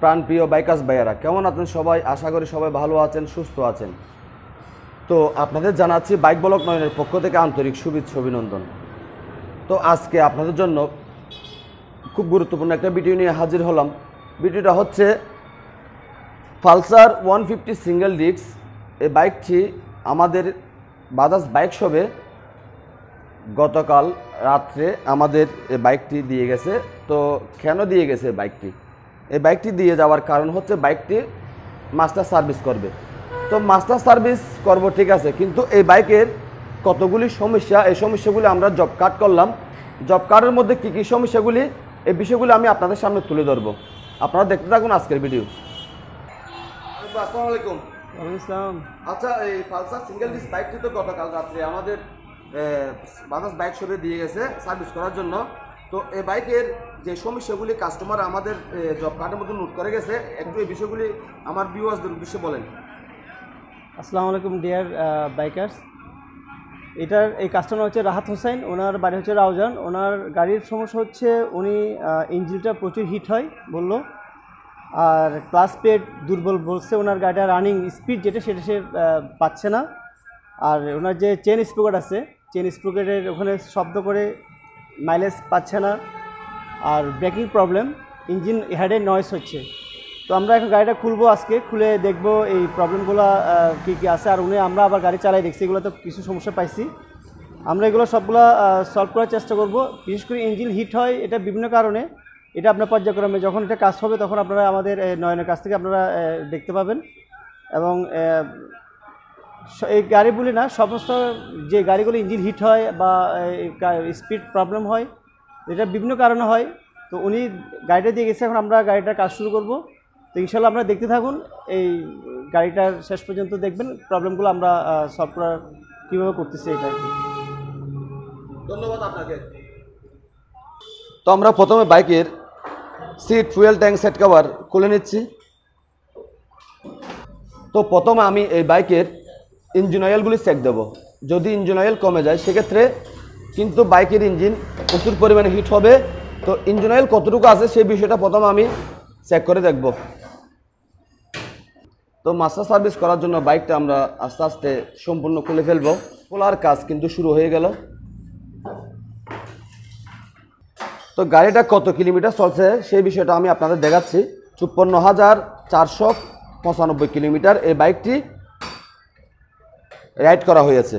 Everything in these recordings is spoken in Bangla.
প্রাণপ্রিয় বাইকার্স ভাইয়ারা, কেমন আছেন সবাই? আশা করি সবাই ভালো আছেন, সুস্থ আছেন। তো আপনাদের জানাচ্ছি বাইক ব্লক নয়নের পক্ষ থেকে আন্তরিক শুভেচ্ছা, অভিনন্দন। তো আজকে আপনাদের জন্য খুব গুরুত্বপূর্ণ একটা ভিডিও নিয়ে হাজির হলাম। ভিডিওটা হচ্ছে Pulsar one fifty single disc. এই বাইকটি আমাদের বাজাজ বাইক শপে গতকাল রাত্রে আমাদের এই বাইকটি দিয়ে গেছে। তো কেন দিয়ে গেছে বাইকটি? এই বাইকটি দিয়ে যাওয়ার কারণ হচ্ছে বাইকটি মাস্টার সার্ভিস করবে। তো মাস্টার সার্ভিস করব ঠিক আছে কিন্তু এই বাইকের কতগুলি সমস্যা এই সমস্যাগুলি আমরা জব কার্ড করলাম। জব কার্ডের মধ্যে কী কী সমস্যাগুলি এই বিষয়গুলি আমি আপনাদের সামনে তুলে ধরবো। আপনারা দেখতে থাকুন আজকের ভিডিও আসসালামু আলাইকুম। ইসলাম আচ্ছা এই পালসার সিঙ্গেল ডিস্ক বাইকটি তো গতকাল রাত্রে আমাদের বাজাজ বাইক শপে দিয়ে গেছে সার্ভিস করার জন্য। তো এই বাইকের যে সমস্যাগুলি কাস্টমার আমাদের জব কার্ডের মধ্যে নোট করে গেছে। একটু এই বিষয়গুলি আমার ভিউয়ার্সদের উদ্দেশ্যে বলেন। আসসালামু আলাইকুম ডিয়ার বাইকার্স এটার এই কাস্টমার হচ্ছে রাহাত হোসেন, ওনার বাড়ি হচ্ছে রাউজান। ওনার গাড়ির সমস্যা হচ্ছে উনি ইঞ্জিনটা প্রচুর হিট হয়, বলল। আর ক্লাস প্লেট দুর্বল বলছে, ওনার গাড়িটা রানিং স্পিড যেটা সেটা সে পাচ্ছে না। আর ওনার যে চেন স্প্রোকেট আছে চেন স্প্রোকেটের ওখানে শব্দ করে মাইলেজ পাচ্ছে না, আর ব্রেকিং প্রবলেম ইঞ্জিন হেডে নয়েস হচ্ছে। তো আমরা এখন গাড়িটা খুলবো আজকে, খুলে দেখব এই প্রবলেমগুলো কী কী আছে, আর উনি আমরা আবার গাড়ি চালাই দেখছি, এগুলো তো কিছু সমস্যা পাইছি। আমরা এগুলো সবগুলো সলভ করার চেষ্টা করব। বিশেষ করে ইঞ্জিন হিট হয়, এটা বিভিন্ন কারণে। এটা আপনার পর্যায়ক্রমে যখন এটা কাজ হবে, তখন আপনারা আমাদের নয়নের কাছ থেকে আপনারা দেখতে পাবেন। এবং এই গাড়িগুলি না, সমস্ত যে গাড়িগুলো ইঞ্জিন হিট হয় বা স্পিড প্রবলেম হয়, এটা বিভিন্ন কারণে হয়। তো উনি গাড়িটা দিয়ে গেছে, এখন আমরা গাড়িটার কাজ শুরু করব। তো ইনশাল্লাহ আপনারা দেখতে থাকুন, এই গাড়িটার শেষ পর্যন্ত দেখবেন প্রবলেমগুলো আমরা সলভ করার কীভাবে করতেছি এটা। ধন্যবাদ আপনাকে। তো আমরা প্রথমে বাইকের seat fuel tank set cover খুলে নিচ্ছি। তো প্রথমে আমি এই বাইকের ইঞ্জিন অয়েলগুলি চেক দেবো। যদি ইঞ্জিন অয়েল কমে যায়, সেক্ষেত্রে কিন্তু বাইকের ইঞ্জিন প্রচুর পরিমাণে হিট হবে। তো ইঞ্জিন অয়েল কতটুকু আছে, সেই বিষয়টা প্রথমে আমি চেক করে দেখব। তো মাস্টার সার্ভিস করার জন্য বাইকটা আমরা আস্তে আস্তে সম্পূর্ণ খুলে ফেলব। খোলার কাজ কিন্তু শুরু হয়ে গেল। তো গাড়িটা কত কিলোমিটার চলছে, সেই বিষয়টা আমি আপনাদের দেখাচ্ছি। চুপ্পন্ন হাজার চারশো পঁচানব্বই কিলোমিটার এই বাইকটি রাইড করা হয়েছে।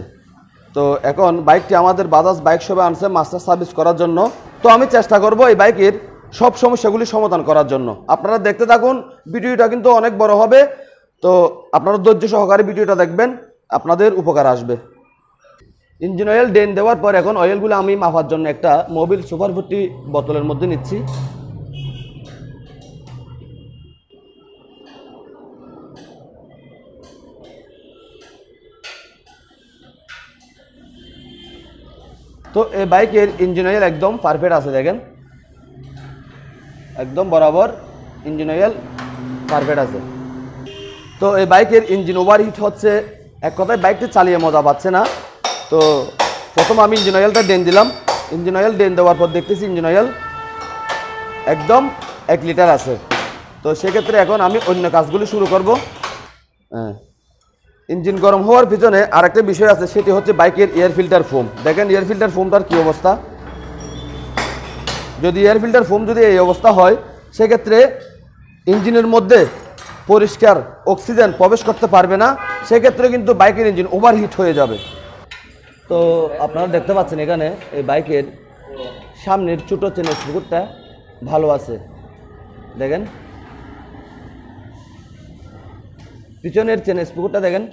তো এখন বাইকটি আমাদের বাজাজ বাইক শপে আনছে মাস্টার সার্ভিস করার জন্য। তো আমি চেষ্টা করব এই বাইকের সব সমস্যাগুলি সমাধান করার জন্য। আপনারা দেখতে থাকুন, ভিডিওটা কিন্তু অনেক বড় হবে। তো আপনারা ধৈর্য সহকারে ভিডিওটা দেখবেন, আপনাদের উপকার আসবে। ইঞ্জিন অয়েল ডেন দেওয়ার পর এখন অয়েলগুলো আমি মাপার জন্য একটা মোবিল সুপার ফুটি বোতলের মধ্যে নিচ্ছি। তো এই বাইকের ইঞ্জিন অয়েল একদম পারফেক্ট আছে, দেখেন। একদম বরাবর ইঞ্জিন অয়েল পারফেক্ট আছে। তো এই বাইকের ইঞ্জিন ওভার হিট হচ্ছে, এক কথায় বাইকটি চালিয়ে মজা পাচ্ছে না। তো প্রথম আমি ইঞ্জিন অয়েলটা ডেন দিলাম। ইঞ্জিন অয়েল ডেন দেওয়ার পর দেখতেছি ইঞ্জিন অয়েল একদম এক লিটার আছে। তো সেক্ষেত্রে এখন আমি অন্য কাজগুলি শুরু করব। হ্যাঁ। ইঞ্জিন গরম হওয়ার পিছনে আরেকটা বিষয় আছে, সেটি হচ্ছে বাইকের এয়ার ফিল্টার ফোম দেখেন এয়ার ফিল্টার ফোমটার কী অবস্থা? যদি এয়ার ফিল্টার ফোম যদি এই অবস্থা হয়, সেক্ষেত্রে ইঞ্জিনের মধ্যে পরিষ্কার অক্সিজেন প্রবেশ করতে পারবে না, সেক্ষেত্রে কিন্তু বাইকের ইঞ্জিন ওভারহিট হয়ে যাবে। তো আপনারা দেখতে পাচ্ছেন এখানে, এই বাইকের সামনের ছোটো চেনের স্কুটটা ভালো আছে। দেখেন পিছনের চেন স্পুকেটটা দেখেন,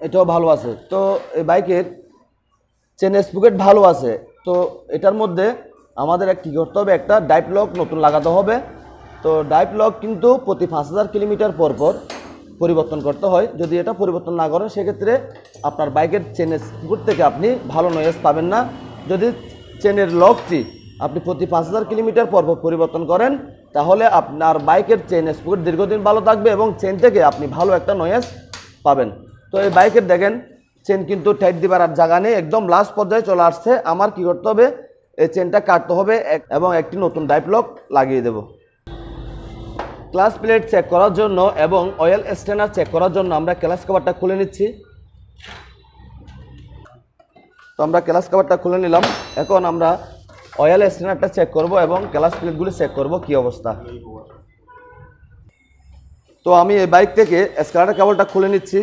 এটাও ভালো আছে। তো এই বাইকের চেন স্পুকেট ভালো আছে। তো এটার মধ্যে আমাদের কী করতে হবে, একটা ডাইপ লক নতুন লাগাতে হবে। তো ডাইপ লক কিন্তু প্রতি পাঁচ হাজার কিলোমিটার পর পর পরিবর্তন করতে হয়। যদি এটা পরিবর্তন না করেন, সেক্ষেত্রে আপনার বাইকের চেনের স্পুকেট থেকে আপনি ভালো নয়েজ পাবেন না। যদি চেনের লকটি আপনি প্রতি পাঁচ হাজার কিলোমিটার পর পরিবর্তন করেন তাহলে আপনার বাইকের চেন স্পুকেট দীর্ঘদিন ভালো থাকবে এবং চেন থেকে আপনি ভালো একটা নয়েজ পাবেন। তো এই বাইকের দেখেন চেন কিন্তু টাইট দিবার আর জায়গা নেই। একদম লাস্ট পর্যায়ে চলে আসছে। আমার কি করতে হবে? এই চেনটা কাটতে হবে এবং একটি নতুন ডাইপ লক লাগিয়ে দেব। ক্লাস প্লেট চেক করার জন্য এবং অয়েল স্ট্যানার চেক করার জন্য আমরা ক্লাস কভারটা খুলে নিচ্ছি। তো আমরা ক্লাস কভারটা খুলে নিলাম। এখন আমরা অয়েল স্ট্যানারটা চেক করব এবং ক্লাস প্লেটগুলি চেক করব কি অবস্থা। তো আমি এই বাইক থেকে স্কালার কেবলটা খুলে নিচ্ছি।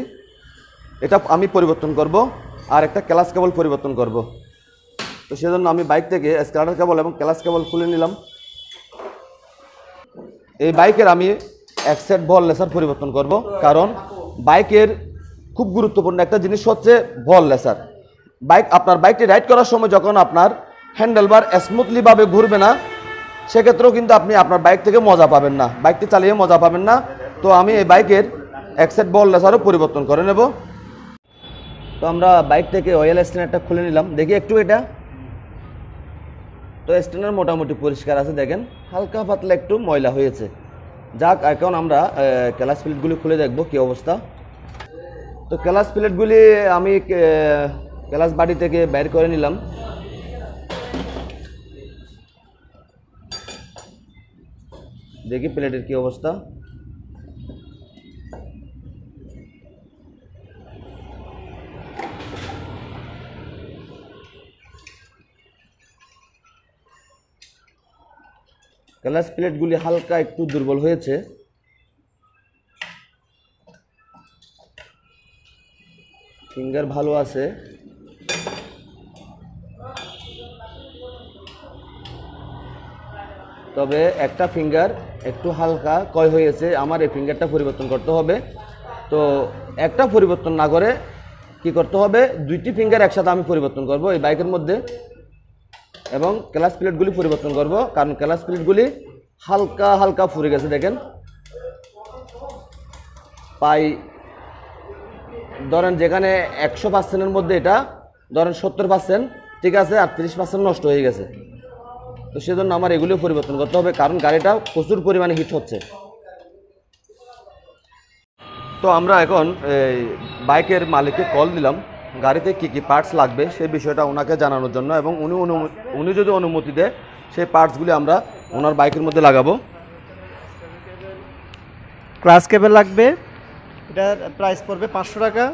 এটা আমি পরিবর্তন করব আর একটা ক্লাস কেবল পরিবর্তন করব। তো সেজন্য আমি বাইক থেকে স্কালার কেবল এবং ক্লাস কেবল খুলে নিলাম। এই বাইকের আমি এক সেট বল লেসার পরিবর্তন করব। কারণ বাইকের খুব গুরুত্বপূর্ণ একটা জিনিস হচ্ছে বল লেসার বাইক আপনার বাইকটি রাইড করার সময় যখন আপনার হ্যান্ডেলবার স্মুথলিভাবে ঘুরবে না, সেক্ষেত্রেও কিন্তু আপনি আপনার বাইক থেকে মজা পাবেন না। বাইকটি চালিয়ে মজা পাবেন না। তো আমি এই বাইকের এক সেট বল লেসারও পরিবর্তন করে নেব। তো আমরা বাইক থেকে অয়েল স্ট্যান্ডারটা খুলে নিলাম। দেখি একটু এটা। তো স্ট্যান্ডার মোটামুটি পরিষ্কার আছে, দেখেন। হালকা পাতলা একটু ময়লা হয়েছে। যাক, এখন আমরা ক্লাস প্লেটগুলি খুলে দেখব কি অবস্থা। তো ক্লাস প্লেটগুলি আমি ক্লাস বাড়ি থেকে বের করে নিলাম। দেখি প্লেটের কি অবস্থা। গ্লাস প্লেটগুলি হালকা একটু দুর্বল হয়েছে। ফিঙ্গার ভালো আছে। তবে একটা ফিঙ্গার একটু হালকা কয় হয়েছে, আমার এই ফিঙ্গারটা পরিবর্তন করতে হবে। তো একটা পরিবর্তন না করে কি করতে হবে? দুইটি ফিঙ্গার একসাথে আমি পরিবর্তন করব এই বাইকের মধ্যে এবং ক্লাস প্লেটগুলি পরিবর্তন করব, কারণ ক্লাস প্লেটগুলি হালকা হালকা ফুরে গেছে, দেখেন। পাই, ধরেন যেখানে একশো পার্সেন্টের মধ্যে এটা, ধরেন সত্তর পার্সেন্ট ঠিক আছে আর তিরিশ পার্সেন্ট নষ্ট হয়ে গেছে। তো সেজন্য আমার এগুলিও পরিবর্তন করতে হবে কারণ গাড়িটা প্রচুর পরিমাণে হিট হচ্ছে। তো আমরা এখন এই বাইকের মালিককে কল দিলাম গাড়িতে কি কি পার্টস লাগবে সেই বিষয়টা ওনাকে জানানোর জন্য এবং উনি অনুমতি উনি যদি অনুমতি দেয় সেই পার্টসগুলি আমরা ওনার বাইকের মধ্যে লাগাবো। ক্লাস কেবল লাগবে। এটার প্রাইস পড়বে পাঁচশো টাকা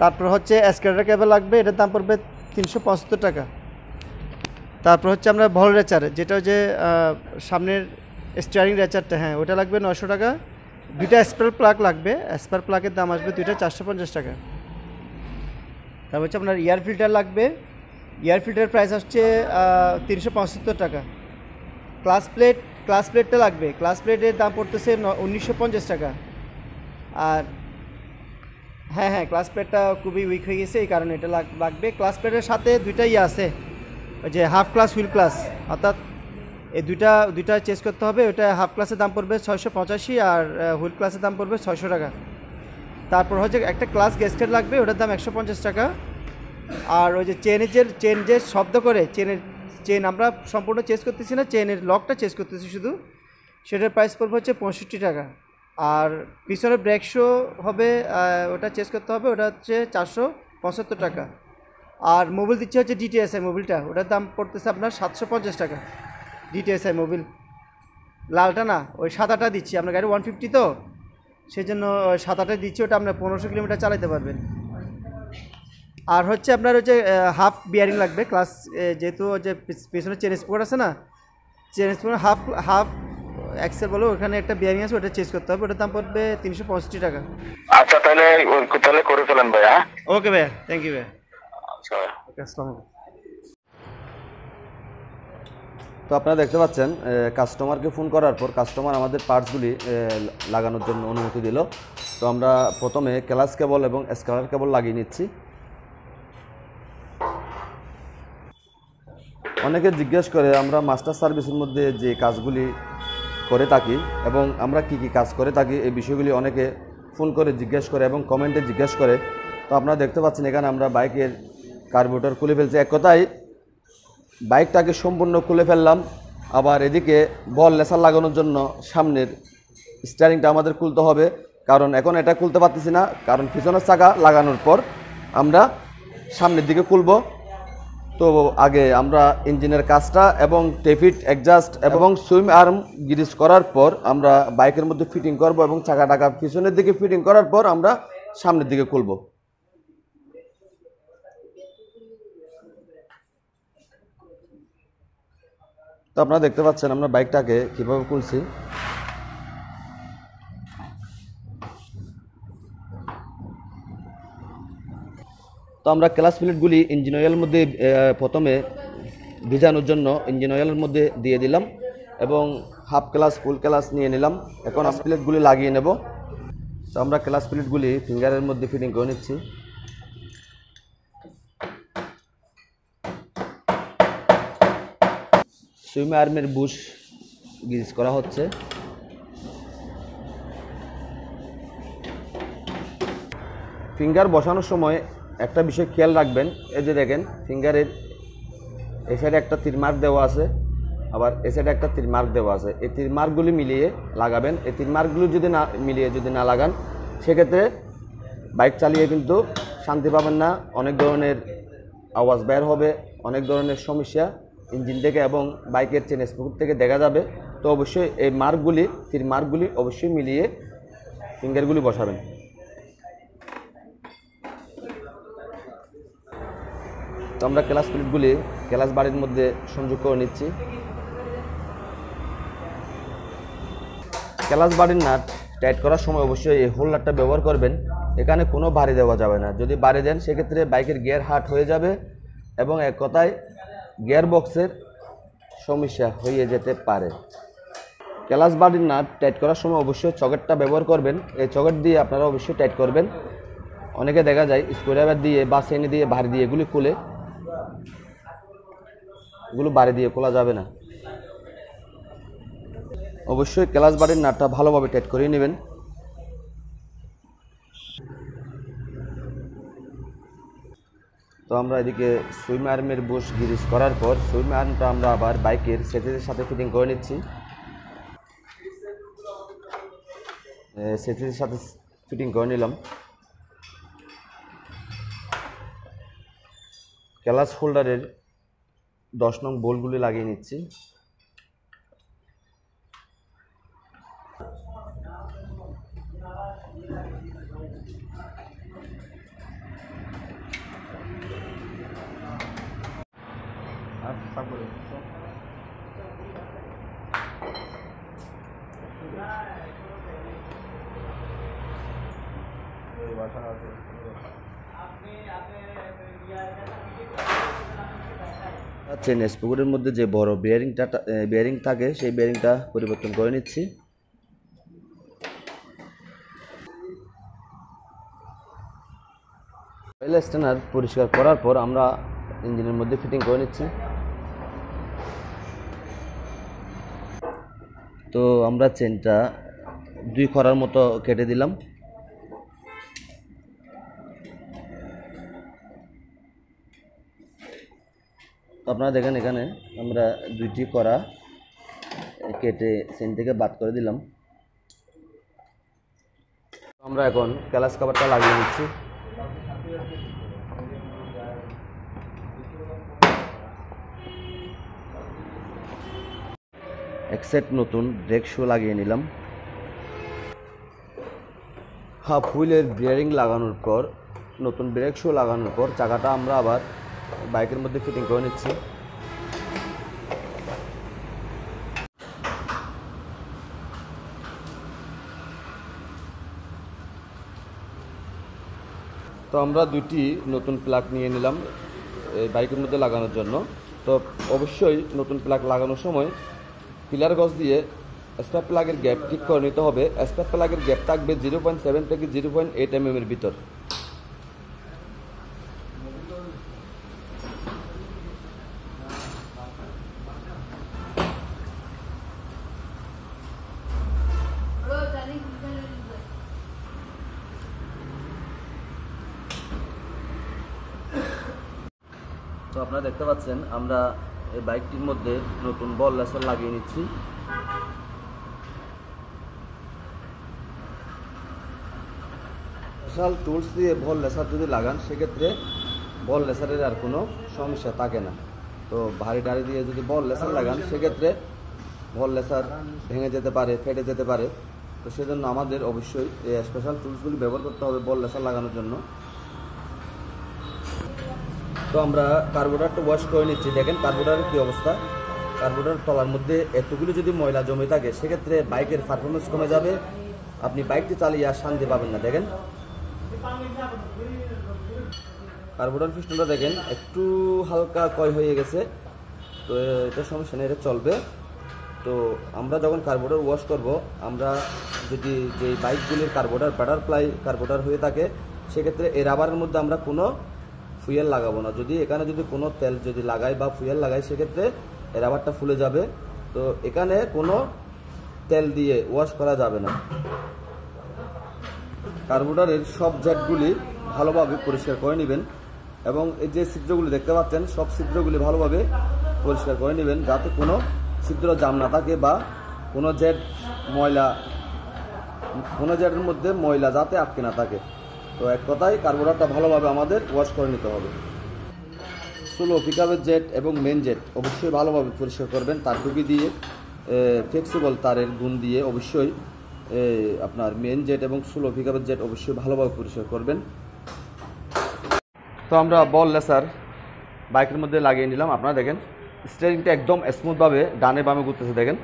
তারপর হচ্ছে অ্যাসকেটার কেবল লাগবে এটার দাম পড়বে তিনশো পঁচাত্তর টাকা। তারপর হচ্ছে আমরা ভল রেচার, যেটা যে সামনের স্টিয়ারিং রেচারটা হ্যাঁ ওটা লাগবে নশো টাকা। দুইটা স্পার প্লাগ লাগবে স্পার প্লাগের দাম আসবে দুইটা চারশো পঞ্চাশ টাকা। তারপর হচ্ছে আপনার এয়ার ফিল্টার লাগবে। এয়ার ফিল্টার প্রাইস হচ্ছে তিনশো পঁচাত্তর টাকা। ক্লাস প্লেট ক্লাস প্লেটটা লাগবে। ক্লাস প্লেটের দাম পড়তেছে উনিশশো পঞ্চাশ টাকা। আর হ্যাঁ হ্যাঁ ক্লাস প্লেটটা খুবই উইক হয়ে গেছে, এই কারণে এটা লাগ- লাগবে। ক্লাস প্লেটের সাথে দুইটাই আছে। ওই যে হাফ ক্লাস হুইল ক্লাস অর্থাৎ এই দুইটা দুইটা চেঞ্জ করতে হবে। ওটা হাফ ক্লাসের দাম পড়বে ছয়শো পঁচাশি আর হুইল ক্লাসের দাম পড়বে ছয়শো টাকা। তারপর হচ্ছে একটা ক্লাস গেস্টের লাগবে, ওটার দাম একশো পঞ্চাশ টাকা। আর ওই যে চেনের যে চেন যে শব্দ করে চেনের চেন আমরা সম্পূর্ণ চেঞ্জ করতেছি না চেনের লকটা চেঞ্জ করতেছি শুধু। সেটার প্রাইস পড়বে হচ্ছে পঁয়ষট্টি টাকা। আর পিছনে ব্রেক শো হবে ওটা চেঞ্জ করতে হবে, ওটা হচ্ছে চারশো পঁচাত্তর টাকা। আর মোবিল দিচ্ছে হচ্ছে ডিটিএসআই মোবিলটা। ওটার দাম পড়তেছে আপনার সাতশো পঞ্চাশ টাকা। DTSI Mobil. লালটা না ওই সাদাটা দিচ্ছি। আপনার গাড়ি ওয়ান ফিফটি তো? সেই জন্য ওই সাদাটা দিচ্ছি ওটা আপনার পনেরোশো কিলোমিটার চালাতে পারবেন। আর হচ্ছে আপনার হচ্ছে হাফ বিয়ারিং লাগবে ক্লাস যেহেতু ওই যে পিছ- পিছনে চেন স্পোর্ট আছে না chain sprocket half half axle বলো ওখানে একটা বিয়ারিং আছে ওটা চেঞ্জ করতে হবে। ওটার দাম পড়বে তিনশো পঁয়ষট্টি টাকা। আচ্ছা তাহলে তাহলে করে ফেলেন ভাই হ্যাঁ ওকে ভাইয়া থ্যাংক ইউ ভাইয়া। তো আপনারা দেখতে পাচ্ছেন কাস্টমারকে ফোন করার পর কাস্টমার আমাদের পার্টসগুলি লাগানোর জন্য অনুমতি দিল। তো আমরা প্রথমে ক্লাস কেবল এবং স্কালার কেবল লাগিয়ে নিচ্ছি। অনেকে জিজ্ঞেস করে, আমরা মাস্টার সার্ভিসের মধ্যে যে কাজগুলি করে থাকি এবং আমরা কি কি কাজ করে থাকি, এই বিষয়গুলি অনেকে ফোন করে জিজ্ঞেস করে এবং কমেন্টে জিজ্ঞেস করে। তো আপনারা দেখতে পাচ্ছেন, এখানে আমরা বাইকের কার্বোরেটর খুলে ফেলছে এক কথায়। বাইকটাকে সম্পূর্ণ খুলে ফেললাম। আবার এদিকে বল, লেসার লাগানোর জন্য সামনের স্টিয়ারিংটা আমাদের খুলতে হবে। কারণ এখন এটা খুলতে পারতেছি না, কারণ পিছনের চাকা লাগানোর পর আমরা সামনের দিকে খুলব। তো আগে আমরা ইঞ্জিনের কাজটা এবং টেফিট অ্যাডজাস্ট এবং সুইম আর্ম গ্রিস করার পর আমরা বাইকের মধ্যে ফিটিং করব এবং চাকা টাকা পিছনের দিকে ফিটিং করার পর আমরা সামনের দিকে খুলব। তো আপনারা দেখতে পাচ্ছেন আমরা বাইকটাকে কীভাবে খুলছি। তো আমরা ক্লাস প্লেটগুলি ইঞ্জিন অয়েলের মধ্যে প্রথমে ভিজানোর জন্য ইঞ্জিন অয়েলের মধ্যে দিয়ে দিলাম এবং হাফ ক্লাস, ফুল ক্লাস নিয়ে নিলাম। এখন প্লেটগুলি লাগিয়ে নেব। তো আমরা ক্লাস প্লেটগুলি ফিঙ্গারের মধ্যে ফিটিং করে নিচ্ছি। সুইম আর্মের বুশ গ্রিজ করা হচ্ছে। ফিঙ্গার বসানোর সময় একটা বিষয় খেয়াল রাখবেন, এই যে দেখেন, ফিঙ্গারের এ সাইডে একটা তীর মার্ক দেওয়া আছে, আবার এ সাইডে একটা তীর মার্ক দেওয়া আছে। এই তীর মার্কগুলি মিলিয়ে লাগাবেন, এই তীর মার্কগুলি যদি না, মিলিয়ে যদি না লাগান, সেক্ষেত্রে বাইক চালিয়ে কিন্তু শান্তি পাবেন না, অনেক ধরনের আওয়াজ বের হবে, অনেক ধরনের সমস্যা ইঞ্জিন থেকে এবং বাইকের চেন স্পুক থেকে দেখা যাবে। তো অবশ্যই এই মার্কগুলি তীর মার্কগুলি অবশ্যই মিলিয়ে ফিঙ্গারগুলি বসাবেন। তো আমরা ক্লাস প্লেটগুলি ক্লাস বাড়ির মধ্যে সংযোগ করে নিচ্ছি। ক্লাস বাড়ির নাট টাইট করার সময় অবশ্যই এই হোল্ডারটা ব্যবহার করবেন। এখানে কোনো ভারী দেওয়া যাবে না। যদি বাড়ি দেন, সেক্ষেত্রে বাইকের গিয়ার হার্ট হয়ে যাবে এবং এক কথায় গিয়ার বক্সের সমস্যা হয়ে যেতে পারে। ক্লাস বাড়ির নাট টাইট করার সময় অবশ্যই চকেটটা ব্যবহার করবেন। এই চকেট দিয়ে আপনারা অবশ্যই টাইট করবেন। অনেকে দেখা যায় স্ক্রুড্রাইভার দিয়ে, বা সেনি দিয়ে ভারী দিয়ে এগুলি খুলে এগুলো বাড়ি দিয়ে খোলা যাবে না। অবশ্যই ক্লাস বাড়ির নাটটা ভালোভাবে টাইট করিয়ে নেবেন। তো আমরা এদিকে সুইম আর্মের বুশ গিরিজ করার পর সুইম আর্মটা আমরা আবার বাইকের সেচেসের সাথে ফিটিং করে নিচ্ছি। সেচেসের সাথে ফিটিং করে নিলাম। ক্যালাস হোল্ডারের দশ নং বোলগুলি লাগিয়ে নিচ্ছি। চেন স্পুকের মধ্যে যে বড় বিয়ারিংটা বিয়ারিং থাকে, সেই বিয়ারিংটা পরিবর্তন করে নিচ্ছি। অয়েল স্টেনার পরিষ্কার করার পর আমরা ইঞ্জিনের মধ্যে ফিটিং করে নিচ্ছি। তো আমরা চেনটা দুই খরার মতো কেটে দিলাম। আপনারা দেখেন এখানে আমরা দুইটি করা কেটে সেন থেকে বাদ করে দিলাম। আমরা এখন ক্যালাস কাভারটা লাগিয়ে নিচ্ছি। এক সেট নতুন ব্রেক শু লাগিয়ে নিলাম। হাফ হুইলের বিয়ারিং লাগানোর পর, নতুন ব্রেক শু লাগানোর পর চাকাটা আমরা আবার বাইকের মধ্যে ফিটিং করে নিচ্ছি। তো আমরা দুইটি নতুন প্লাগ নিয়ে নিলাম এই বাইকের মধ্যে লাগানোর জন্য। তো অবশ্যই নতুন প্লাগ লাগানোর সময় পিলার গজ দিয়ে স্পার প্লাগের গ্যাপ ঠিক করে নিতে হবে। স্পার প্লাগের গ্যাপ থাকবে জিরো পয়েন্ট সেভেন থেকে জিরো পয়েন্ট এইট এম এর ভিতর তো আপনারা দেখতে পাচ্ছেন, আমরা এই বাইকটির মধ্যে নতুন বল লেসার লাগিয়ে নিচ্ছি। স্পেশাল টুলস দিয়ে বল লেসার যদি লাগান, সেক্ষেত্রে বল লেসারের আর কোনো সমস্যা থাকে না। তো ভারী টাড়ি দিয়ে যদি বল লেসার লাগান, সেক্ষেত্রে বল লেসার ভেঙে যেতে পারে, ফেটে যেতে পারে। তো সেজন্য আমাদের অবশ্যই এই স্পেশাল টুলসগুলি ব্যবহার করতে হবে বল লেসার লাগানোর জন্য। তো আমরা কার্বোরেটরটা ওয়াশ করে নিচ্ছি। দেখেন কার্বোরেটরের কী অবস্থা। কার্বোরেটর তলার মধ্যে এতগুলো যদি ময়লা জমে থাকে, সেক্ষেত্রে বাইকের পারফরমেন্স কমে যাবে। আপনি বাইকটি চালিয়ে আর শান্তি পাবেন না, দেখেন। কার্বোরেটর পিস্টনটা দেখেন, একটু হালকা ক্ষয় হয়ে গেছে। তো এটা সমস্যা নেই, এটা চলবে। তো আমরা যখন কার্বোরেটর ওয়াশ করব, আমরা যদি যে বাইকগুলির কার্বোরেটর বাটারফ্লাই কার্বোরেটর হয়ে থাকে, সেক্ষেত্রে এই রাবারের মধ্যে আমরা কোনো ফুয়েল লাগাবো না। যদি এখানে যদি কোনো তেল যদি লাগাই বা ফুয়েল লাগাই, সেক্ষেত্রে রাবারটা ফুলে যাবে। তো এখানে কোনো তেল দিয়ে ওয়াশ করা যাবে না। কার্বোরেটরের সব জেটগুলি ভালোভাবে পরিষ্কার করে নেবেন এবং এই যে ছিদ্রগুলি দেখতে পাচ্ছেন, সব ছিদ্রগুলি ভালোভাবে পরিষ্কার করে নেবেন যাতে কোনো ছিদ্র জাম না থাকে বা কোনো জেট ময়লা, কোনো জেটের মধ্যে ময়লা যাতে আটকে না থাকে। তো এক কথায় কার্বোরেটরটা ভালোভাবে আমাদের ওয়াশ করে নিতে হবে। স্লো পিকআপের জেট এবং মেন জেট অবশ্যই ভালোভাবে পরিষ্কার করবেন। তার টুপি দিয়ে ফ্লেক্সিবল তারের গুণ দিয়ে অবশ্যই আপনার মেন জেট এবং স্লো পিকআপের জেট অবশ্যই ভালোভাবে পরিষ্কার করবেন। তো আমরা বল লেসার বাইকের মধ্যে লাগিয়ে নিলাম। আপনারা দেখেন স্টিয়ারিংটা একদম স্মুথভাবে ডানে বামে ঘুরতেছে, দেখেন।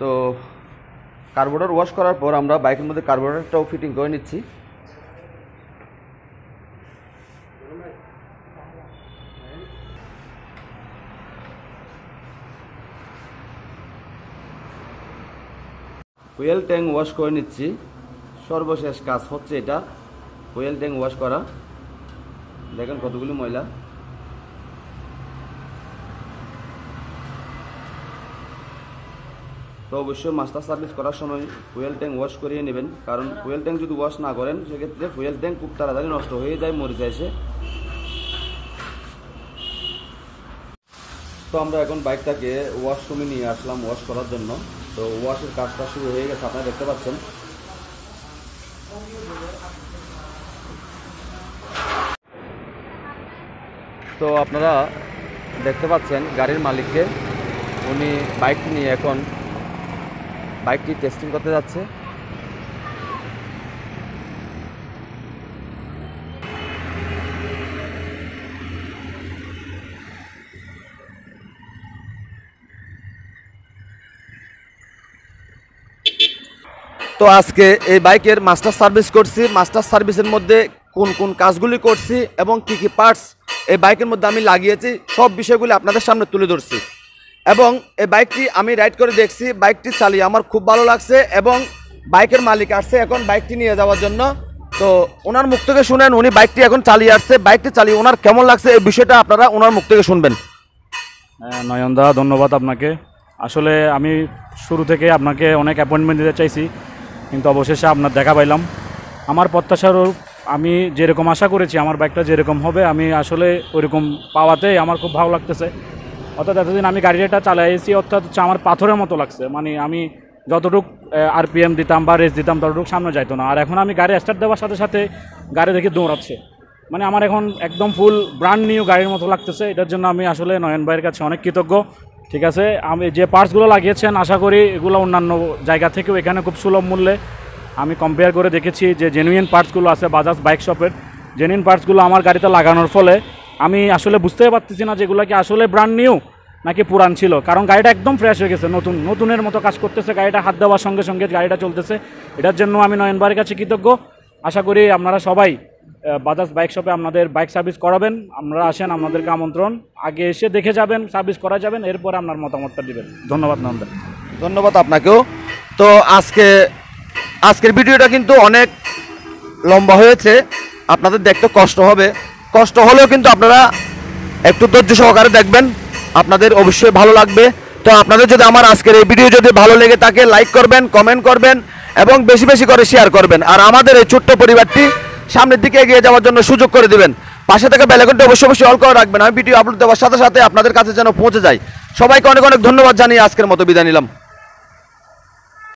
তো কার্বোরেটর ওয়াশ করার পর আমরা বাইকের মধ্যে কার্বোরেটরটাও ফিটিং করে নিচ্ছি। ফুয়েল ট্যাঙ্ক ওয়াশ করে নিচ্ছি। সর্বশেষ কাজ হচ্ছে এটা, ফুয়েল ট্যাঙ্ক ওয়াশ করা। দেখেন কতগুলি ময়লা। তো অবশ্যই মাস্টার সার্ভিস করার সময় ফুয়েল ট্যাঙ্ক ওয়াশ করিয়ে নেবেন। কারণ ফুয়েল ট্যাঙ্ক যদি ওয়াশ না করেন, সেক্ষেত্রে ফুয়েল ট্যাঙ্ক খুব তাড়াতাড়ি নষ্ট হয়ে যায়, মরে যায় সে। তো আমরা এখন বাইকটাকে ওয়াশরুমে নিয়ে আসলাম ওয়াশ করার জন্য। তো ওয়াশের কাজটা শুরু হয়ে গেছে, আপনারা দেখতে পাচ্ছেন। তো আপনারা দেখতে পাচ্ছেন গাড়ির মালিককে। উনি বাইক নিয়ে এখন বাইকটি টেস্টিং করতে যাচ্ছে। তো আজকে এই বাইকের মাস্টার সার্ভিস করছি। মাস্টার সার্ভিসের মধ্যে কোন কোন কাজগুলি করছি এবং কি কি পার্টস এই বাইকের মধ্যে আমি লাগিয়েছি, সব বিষয়গুলি আপনাদের সামনে তুলে ধরছি। এবং এই বাইকটি আমি রাইড করে দেখছি বাইকটি চালিয়ে আমার খুব ভালো লাগছে এবং বাইকের মালিক আসছে এখন বাইকটি নিয়ে যাওয়ার জন্য। তো ওনার মুখ থেকে শুনেন উনি বাইকটি এখন চালিয়ে আসছে বাইকটি চালিয়ে ওনার কেমন লাগছে এই বিষয়টা আপনারা ওনার মুখ থেকে শুনবেন। হ্যাঁ, নয়নদা ধন্যবাদ আপনাকে। আসলে আমি শুরু থেকে আপনাকে অনেক অ্যাপয়েন্টমেন্ট দিতে চাইছি কিন্তু অবশেষে আপনার দেখা পাইলাম। আমার প্রত্যাশার আমি যেরকম আশা করেছি আমার বাইকটা যেরকম হবে আমি আসলে ওইরকম পাওয়াতে আমার খুব ভালো লাগতেছে। অর্থাৎ এতদিন আমি গাড়িটা চালাইছি অর্থাৎ হচ্ছে আমার পাথরের মতো লাগছে। মানে আমি যতটুক আরপিএম দিতাম বা রেস দিতাম, ততটুকু সামনে যাইতো না। আর এখন আমি গাড়ি স্টার্ট দেওয়ার সাথে সাথে গাড়ি দেখে দৌড়াচ্ছে। মানে আমার এখন একদম ফুল ব্র্যান্ড নিউ গাড়ির মতো লাগতেছে। এটার জন্য আমি আসলে নয়ন ভাইয়ের কাছে অনেক কৃতজ্ঞ। ঠিক আছে? আমি যে পার্টসগুলো লাগিয়েছেন, আশা করি এগুলো অন্যান্য জায়গা থেকেও এখানে খুব সুলভ মূল্যে আমি কম্পেয়ার করে দেখেছি যে জেনুইন পার্টসগুলো আছে বাজাজ বাইক শপের জেনুইন পার্টসগুলো আমার গাড়িতে লাগানোর ফলে আমি আসলে বুঝতেই পারতেছি না যেগুলো কি আসলে ব্র্যান্ড নিউ নাকি পুরান ছিল। কারণ গাড়িটা একদম ফ্রেশ হয়ে গেছে, নতুন, নতুনের মতো কাজ করতেছে, গাড়িটা হাত দেওয়ার সঙ্গে সঙ্গে গাড়িটা চলতেছে। এটার জন্য আমি নয়নবারের কাছে কৃতজ্ঞ। আশা করি আপনারা সবাই বাজাজ বাইক শপে আপনাদের বাইক সার্ভিস করাবেন, আপনারা আসেন, আপনাদেরকে আমন্ত্রণ। আগে এসে দেখে যাবেন সার্ভিস করা যাবেন, এরপর আপনার মতামতটা দিবেন। ধন্যবাদ নন্দা ধন্যবাদ আপনাকেও। তো আজকে, আজকের ভিডিওটা কিন্তু অনেক লম্বা হয়েছে। আপনাদের দেখতে কষ্ট হবে। কষ্ট হলেও কিন্তু আপনারা একটু ধৈর্য সহকারে দেখবেন। আপনাদের অবশ্যই ভালো লাগবে। তো আপনাদের যদি আমার আজকের এই ভিডিও যদি ভালো লেগে থাকে লাইক করবেন কমেন্ট করবেন এবং বেশি বেশি করে শেয়ার করবেন। আর আমাদের এই ছোট্ট পরিবারটি সামনের দিকে এগিয়ে যাওয়ার জন্য সুযোগ করে দিবেন। পাশে থেকে বেলাকনটা অবশ্যই অবশ্যই অল করে রাখবেন। আমি ভিডিও আপলোড দেওয়ার সাথে সাথে আপনাদের কাছে যেন পৌঁছে যায় সবাইকে অনেক অনেক ধন্যবাদ জানিয়ে আজকের মতো বিদায় নিলাম।